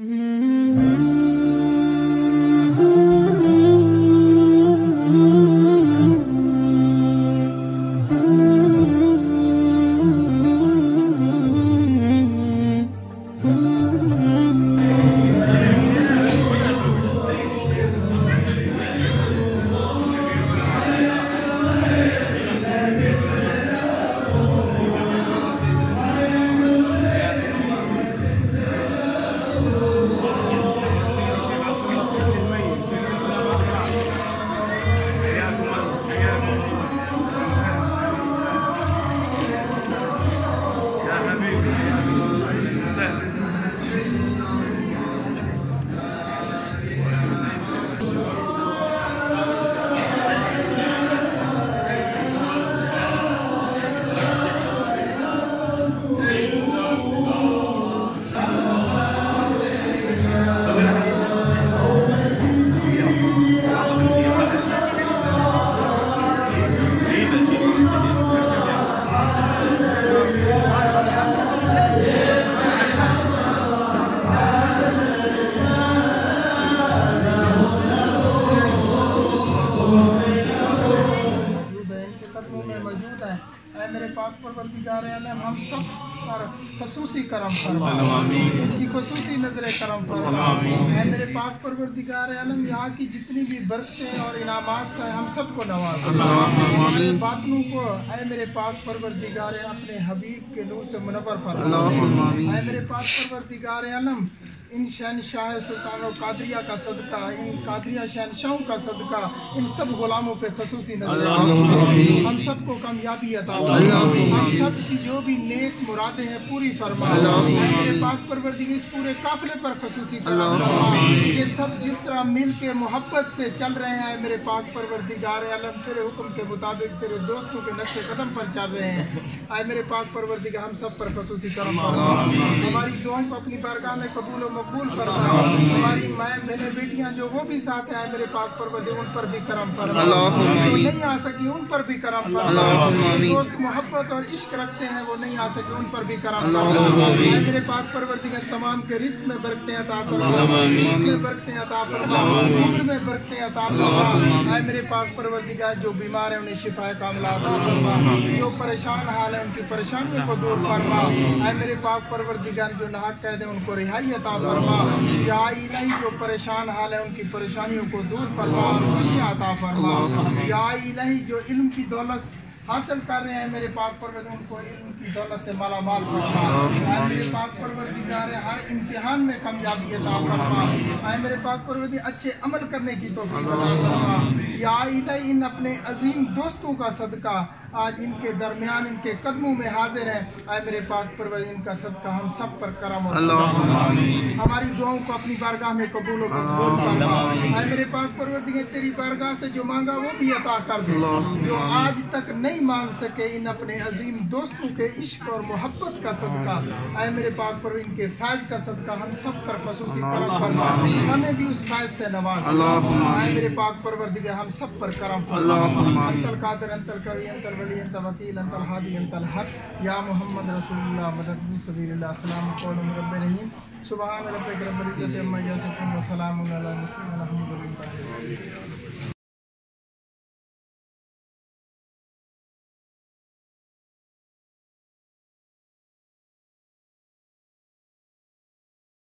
موجود قدموں میں موجود ہے اے میرے پاک پروردگار عالم ہم سب پر خصوصی کرم فرما۔ ان کی خصوصی نظر کرم فرما۔ اے میرے پاک پروردگار عالم یہاں کی جتنی بھی برکتیں اور انعامات ہیں ہم سب کو نواز۔ ہمارے باطنوں کو اے میرے پاک پروردگار اپنے حبیب کے نور سے منور فرما۔ اے میرے پاک پروردگار عالم ان شہنشاہ سلطان و قادریہ کا صدقہ ان قادریہ شہنشاہوں کا صدقہ ان سب غلاموں پہ خصوصی نظر ہم سب کو کامیابی عطا ہم سب کی جو بھی نیک مرادیں ہیں پوری فرما میرے پاک پروردگار اس پورے قافلے پر خصوصی یہ سب جس طرح مل کے محبت سے چل رہے ہیں میرے پاک پروردگار عالم تیرے حکم کے مطابق تیرے دوستوں کے نقش قدم پر چل رہے ہیں۔ اے میرے پاک پروردگار ہم سب پر خصوصی کرم ہماری دعاؤں کو اپنی بارگاہ میں قبول و مقبول فرما ہماری مائیں بہنیں بیٹیاں جو وہ بھی ساتھ ہیں اے میرے پاک پروردگار ان پر بھی کرم فرما جو نہیں آ سکی ان پر بھی کرم فرما دوست محبت اور عشق رکھتے ہیں وہ نہیں آ سکے ان پر بھی کرم فرما میرے پاک پروردگار تمام کے رزق میں برکتیں عطا فرما۔ عشق میں برکتیں عطا فرما۔ عمر میں برکتیں عطا فرما۔ اے میرے پاک پروردگار جو بیمار ہیں انہیں شفا کاملہ عطا فرما۔ جو پریشان حال ہیں ان کی پریشانیوں کو دور فرما۔ اے میرے پاک پروردگار جو ناحق قید ہیں ان کو رہائی عطا فرما۔ یا الہی جو پریشان حال ہے ان کی پریشانیوں کو دور فرما اور خوشیاں عطا فرما۔ یا الہی جو علم کی دولت حاصل کر رہے ہیں میرے پاک پروردگار ان کو علم کی دولت سے مالا مال فرما اے میرے پاک پروردگار ہر امتحان میں کامیابی عطا فرما۔ اے میرے پاک پروردگار اچھے عمل کرنے کی توفیق عطا فرما۔ یا الہی ان اپنے عظیم دوستوں کا صدقہ آج ان کے درمیان ان کے قدموں میں حاضر ہیں اے میرے پاک پروردگار ان کا صدقہ ہم سب پر کرم و فرما ہماری دعاؤں کو اپنی بارگاہ میں قبول و فرما۔ اے میرے پاک پروردگار تیری بارگاہ سے جو مانگا وہ بھی عطا کر دے۔ جو آج تک نہیں مانگ سکے ان اپنے عظیم دوستوں کے عشق اور محبت کا صدقہ۔ اے میرے پاک پر ان کے فیض کا صدقہ ہم سب پر خصوصی کرم فرما۔ ہمیں بھی اس فیض سے نواز اے میرے پاک پروردگار ہم سب پر کرم فرما۔ انت القادر انت القوی انت الولی انت وکیل انت الحادی انت الحق یا محمد رسول اللہ مدد بی سبیل اللہ۔ السلام قول رب رحیم سبحان ربک رب العزت عما یصفون وسلام علی المرسلین۔ الحمد للہ